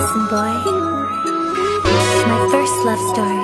Listen, boy. My first love story.